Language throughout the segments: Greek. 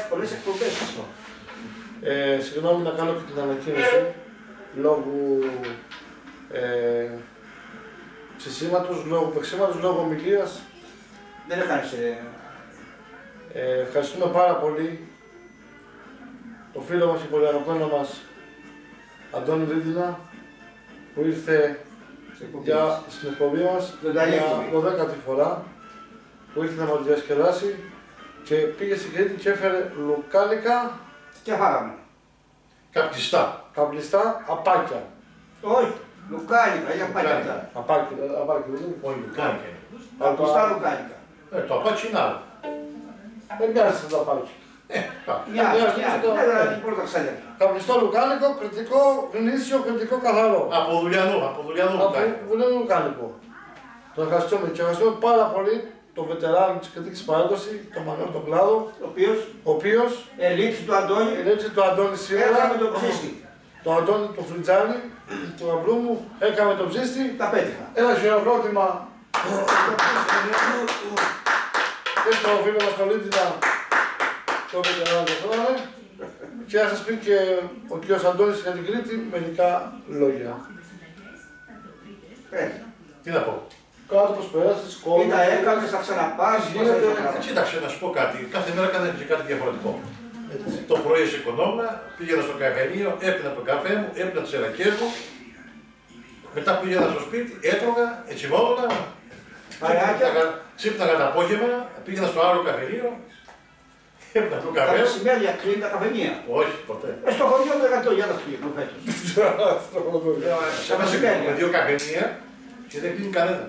Έχει χάσει πολλές εκπομπές αυτό. Ε, συγγνώμη να κάνω και την ανακοίνωση λόγω ε, ψησίματος, λόγω παίξήματος, λόγω ομιλίας. Δεν έκανε. Ε, ευχαριστούμε πάρα πολύ το φίλο μας και πολύ αγαπημένο μας Αντώνη Ρίντινα που ήρθε για στην εκπομπή μας Ζωντανή για εκπομπή. 12η φορά που ήρθε να μας διασκεδάσει και πήγε στην Κρήτη και έφερε λουκάνικα, Και φάγαμε. Καπτιστά. καπλιστά, απάκια. Όχι, λουκάνικα, για πάει αυτά. Απάκια, απάκια, δεν είναι. Όχι, λουκάνικα είναι. Απλουστά λουκάνικα. Ε, το απάτσι είναι άλλο. Δεν μοιάζει το απάκια. Ε, κάπου. Μια, μια, μια, το- δεν θα την πρώτα ξαλιά. Καπλιστό λουκάνικο, κριτικό, γνήσιο, κριτικό καθαρό. Από δουλειανό, από δουλειανό Από λουκάνικα. βουλεύει λουκάνικο. Τον ευχαριστούμε και ευχαριστούμε πάρα πολύ τον βετεράνο της κριτικής παράδοσης, τον Μανώλη τον Κλάδο, Ο οποίος ο οποίος ελήψη του Αντώνη ενέψει τον Αντώνη σήμερα, έκαμε τον ψήστη. τον Αντώνη τον Φριτζάνη, τον αμπρού μου, έκαμε τον ψήστη. Τα πέτυχα. Ένα χειροκρότημα και στο φίλο μας τον Λίτινα, τον βετεράνο τον Φρόνανε. Και να σας πει και ο κ. Αντώνης για την Κρήτη μερικά λόγια. Πρέπει. Τι να πω. Κάτω πως περάσεις, Ή κόμμα. τα έκαμε, θα ξαναπάς, πώς θα Γίνεται- το κάνουμε. Κοίταξε να σου πω κάτι. Κάθε μέρα έκανε και κάτι διαφορετικό. Το πρωί σηκωνόμουν, πήγαινα στο καφενείο, έπινα τον καφέ μου, έπινα τις ελακέ μου. Μετά πήγαινα στο σπίτι, έτρωγα, ετσιμόμουνα. Παρεάκια. Ξύπναγα- Ξύπναγα το απόγευμα, πήγαινα στο άλλο καφενείο, έπινα τον Τα καφέ μου. μεσημέρια κλείνει τα καφενεία. Όχι, ποτέ. Ε, στο χωριό μου δεν για να κλείνω φέτος. Σε μας με δύο καφενεία και δεν κλείνει κανένα.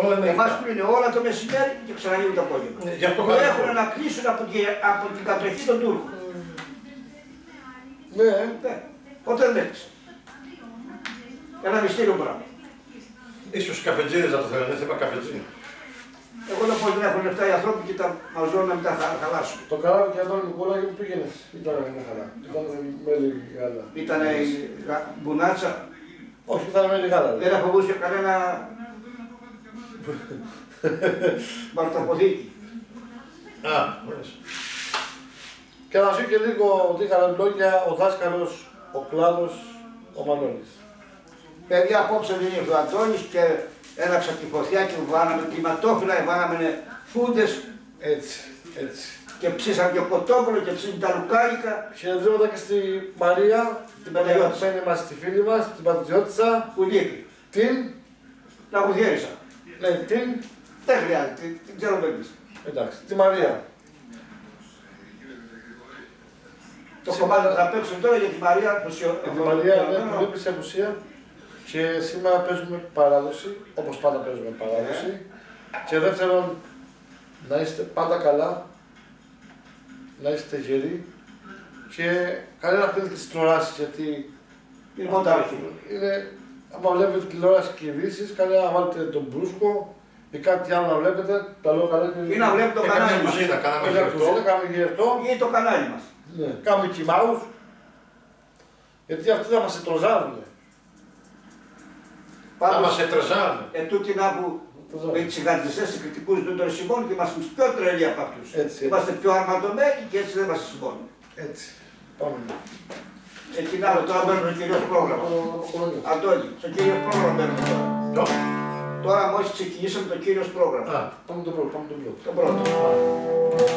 Όλα είναι Εμάς ανοιχτά. που είναι όλα το μεσημέρι και ξαναγίνουν το απόγευμα. Ε, Γι' αυτό Που κάνω έχουν αυτό. να κλείσουν από, τη- από την κατοχή των Τούρκων. Ναι, Ναι, ποτέ δεν έκλεισε. Ένα μυστήριο πράγμα. Ίσως οι καφετζίδες να το θέλουν, δεν θέμα καφετζί. Εγώ δεν πω δεν έχουν λεφτά οι άνθρωποι και τα μαζώνουν να μην τα χα- χαλάσουν. το καράβι για τον Νικόλα που πήγαινες. Ήταν μια χαρά. Ήταν μέλη γάλα. Ήταν η γα- μπουνάτσα, Όχι, ήταν μέλη γάλα. δεν φοβούσε κανένα μαρτωποθήκη. Α, μάλιστα. Και να σου πει και λίγο λίγα λόγια ο δάσκαλος, ο κλάδος, ο Μανώλης. Παιδιά, απόψε δεν ήρθε ο Αντώνης και έλαξα τη φωτιά και βάλαμε κλιματόφυλλα, βάλαμε φούντες Έτσι, έτσι. και ψήσαμε και κοτόπουλο και ψήσαμε τα λουκάνικα. Χαιρετήματα και στη Μαρία, την Παναγιώτισσα. αγαπημένη μας, τη φίλη μας, την Πατριώτησα, που λείπει. την, Τα γουδιέρισα. Ναι, την, Δεν χρειάζεται, την- την ξέρουμε εμείς. εντάξει, τη Μαρία. Το κομμάτι που θα παίξουν τώρα για τη Μαρία που σε Η Μαρία είναι που λείπεις σε απουσία και σήμερα παίζουμε παράδοση, όπως πάντα παίζουμε παράδοση. Και δεύτερον, να είστε πάντα καλά, να είστε γεροί και κανένα να πείτε στις τηλεοράσεις γιατί Είναι αυτά μόνο είναι, άμα βλέπετε τηλεόραση και ειδήσεις, κανένα να βάλετε τον μπρούσκο ή κάτι άλλο να βλέπετε, τα λέω καλά και Ή να βλέπετε το Έκαμε κανάλι μια μας. κουζίνα, κάναμε Μια γερτό. κουζίνα, κάνουμε γερτό, Ή το κανάλι μας. ναι. κάνουμε κοιμάους, γιατί αυτοί θα μας ετροζάρουν. Θα Πάντως, μας ετρεζάνε. ετούτη να που με τις γαντιστές και κριτικούς του των συμμόνων και είμαστε πιο τρελοί από αυτούς. Έτσι. Είμαστε πιο αρματωμένοι και έτσι δεν μας συμμόνουν. Έτσι. Πάμε. Ξεκινάμε τώρα μπαίνουμε στο κυρίως πρόγραμμα. Αντώνη, στο κυρίως πρόγραμμα μπαίνουμε τώρα. Ποιο; Τώρα μόλις ξεκινήσαμε το κύριος πρόγραμμα. Α, Πάμε το πρώτο, πάμε το πρώτο.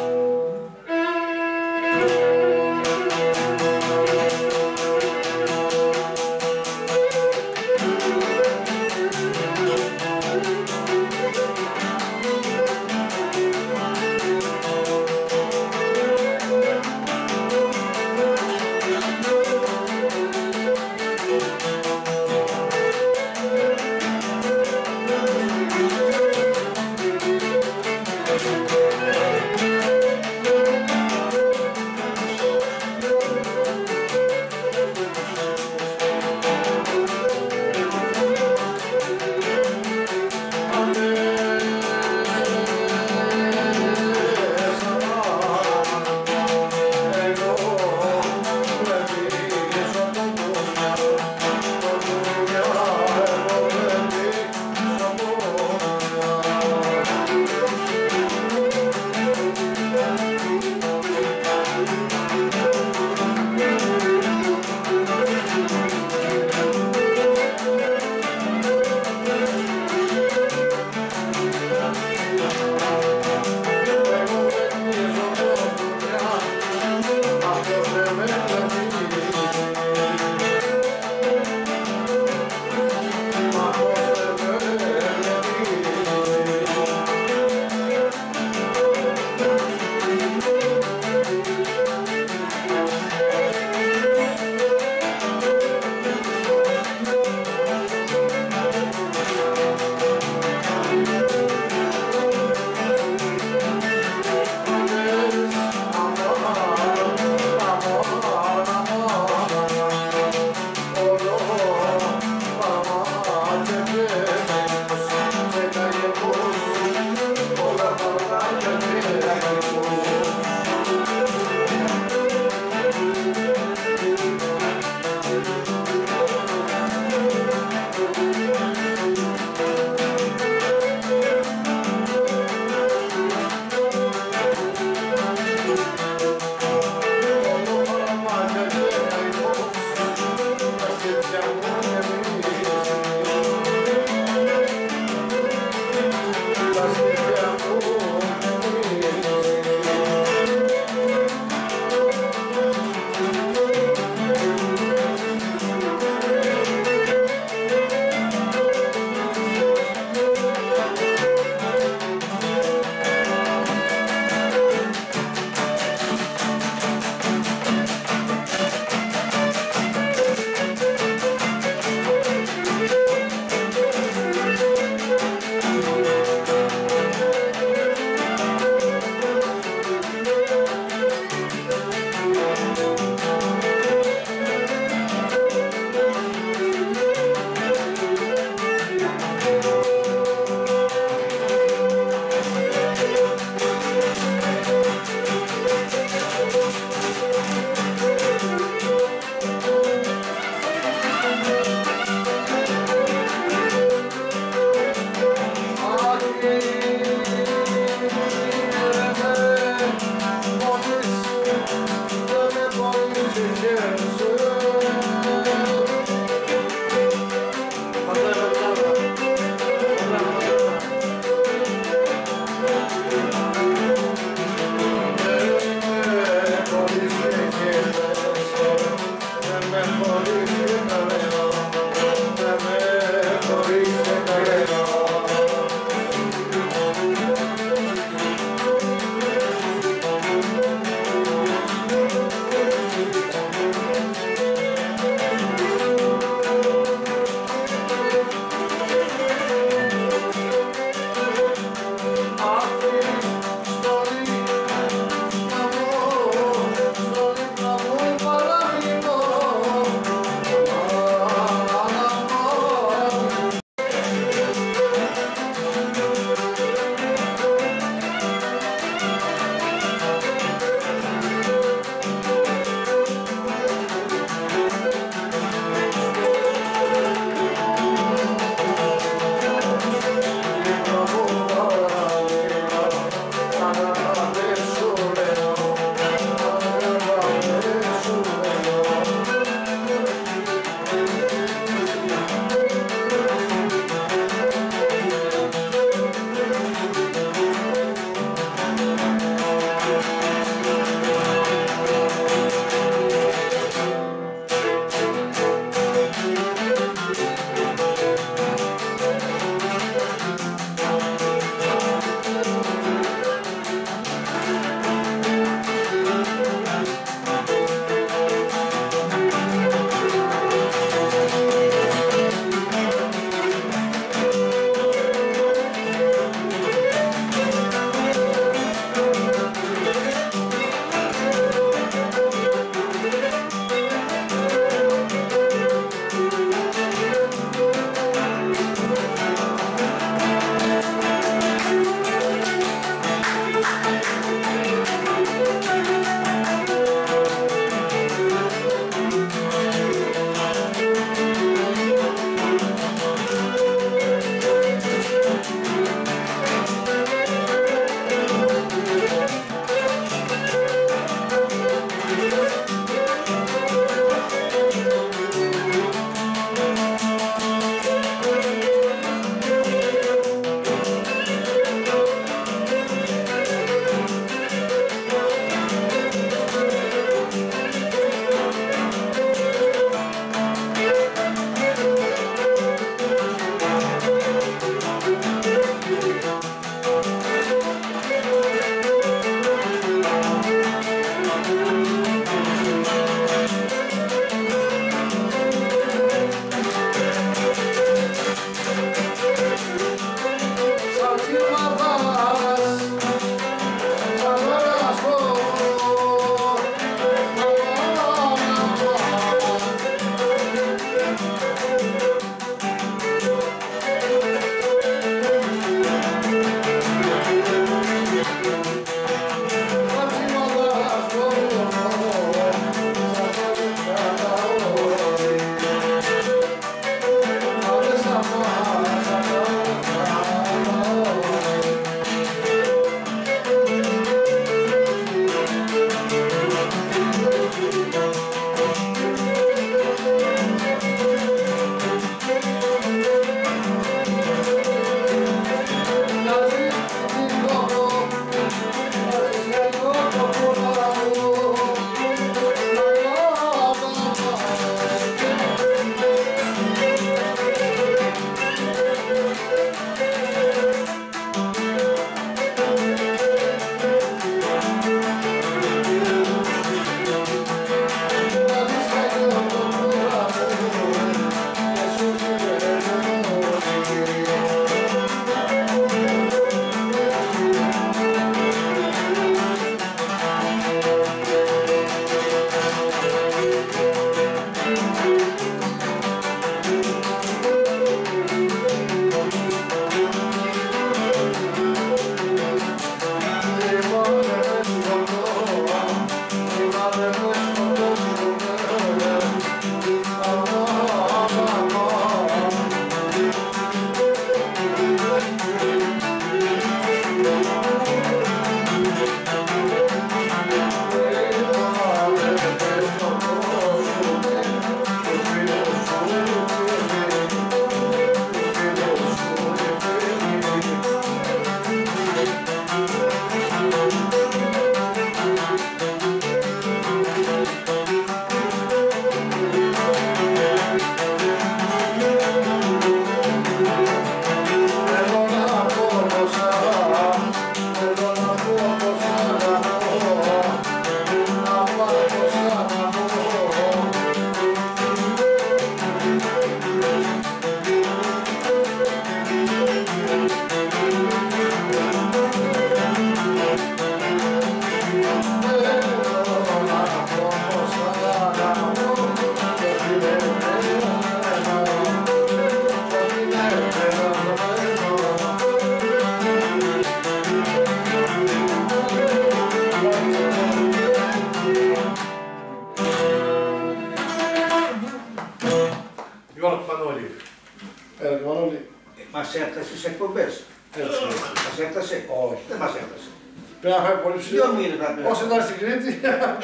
Posso dar Osim da.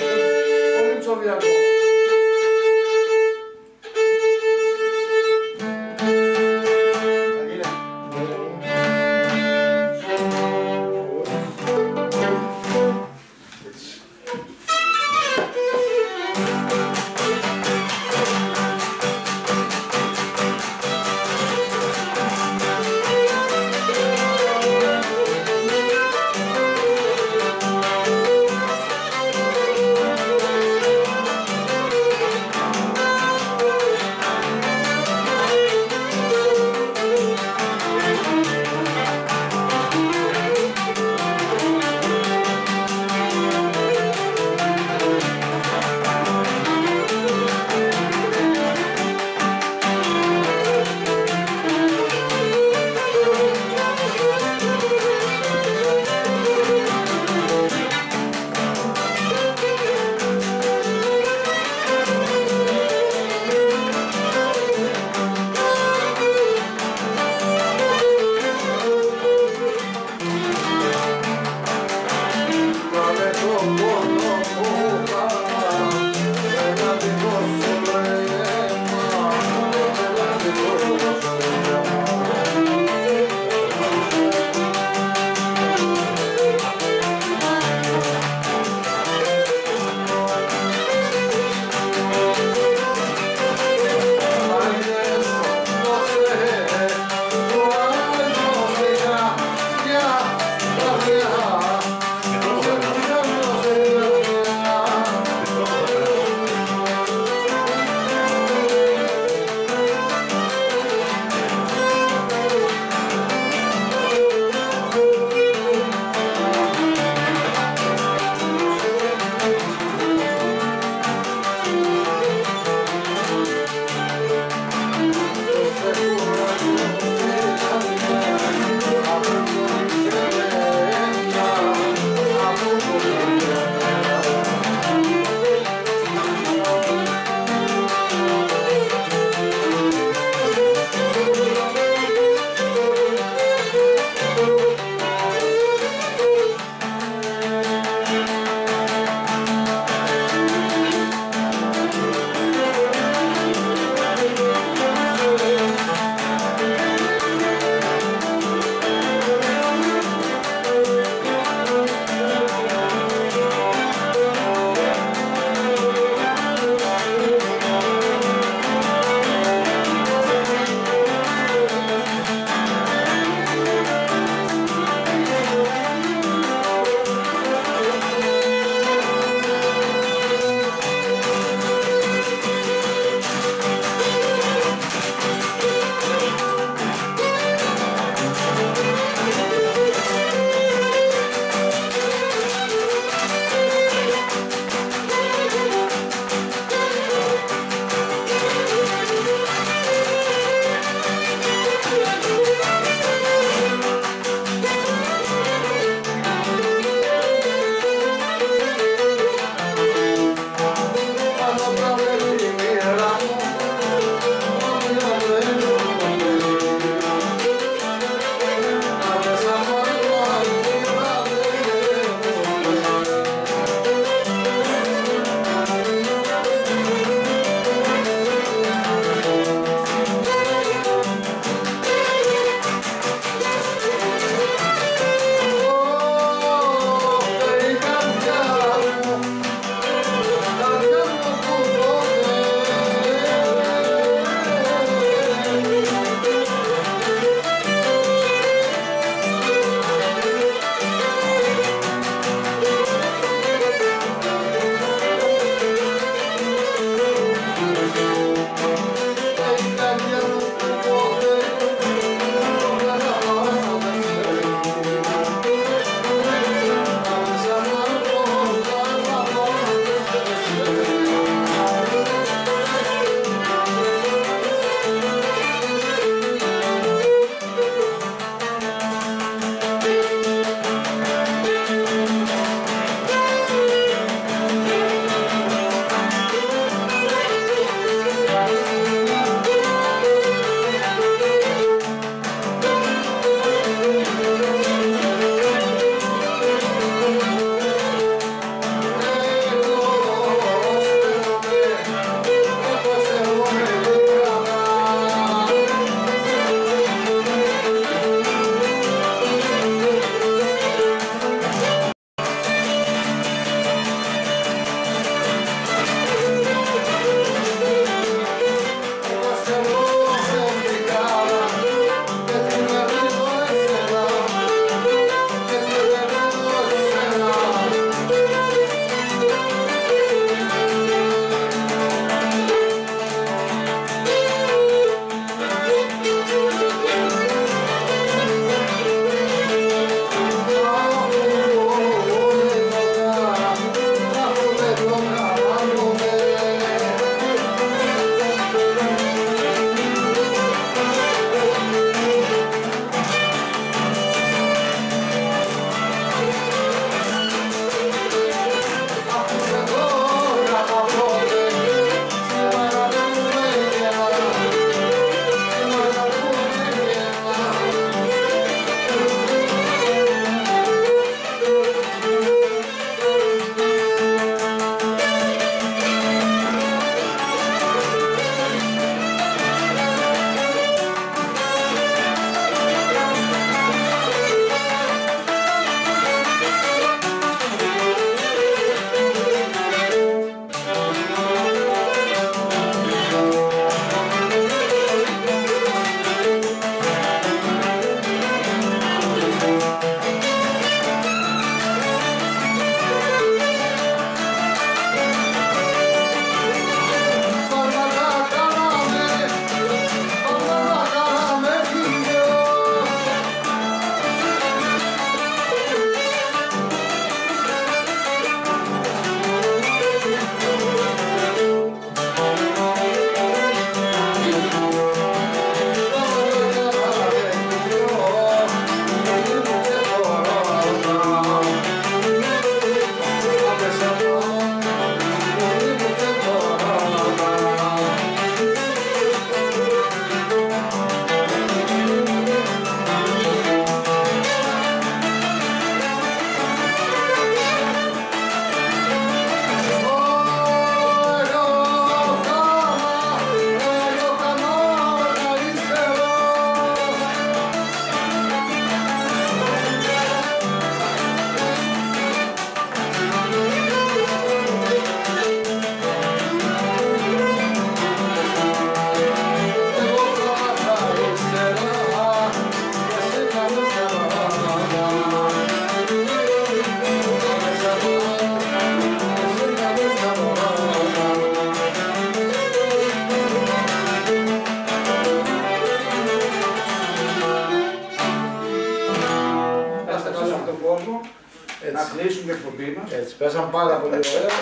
Μας. Έτσι, πέσαμε πάρα πολύ ωραία.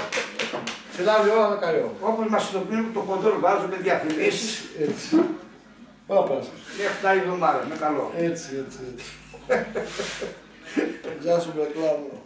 Την άλλη ώρα να καώ. Όπως μας συνοπλούν το κοντόρ βάζουμε διαφημίσεις Έτσι. Όλα πέρασαν. μέχρι τα εβδομάδα. Με καλό. Έτσι, έτσι, έτσι. Γεια σου, Μπεκλάνο.